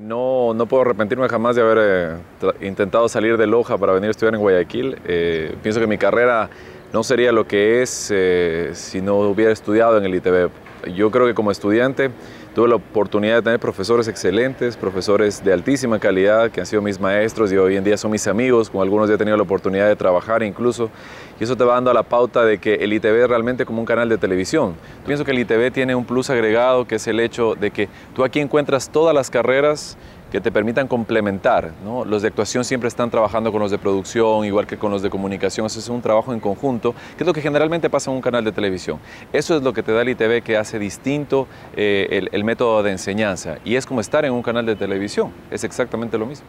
No, no puedo arrepentirme jamás de haber eh, intentado salir de Loja para venir a estudiar en Guayaquil. Eh, pienso que mi carrera no sería lo que es eh, si no hubiera estudiado en el ITV. Yo creo que como estudiante tuve la oportunidad de tener profesores excelentes, profesores de altísima calidad que han sido mis maestros y hoy en día son mis amigos, con algunos ya he tenido la oportunidad de trabajar incluso. Y eso te va dando a la pauta de que el ITV es realmente como un canal de televisión. Pienso que el ITV tiene un plus agregado que es el hecho de que tú aquí encuentras todas las carreras que te permitan complementar. Los de actuación siempre están trabajando con los de producción, igual que con los de comunicación. Eso es un trabajo en conjunto, que es lo que generalmente pasa en un canal de televisión. Eso es lo que te da el ITV que hace distinto eh, el método de enseñanza. Y es como estar en un canal de televisión. Es exactamente lo mismo.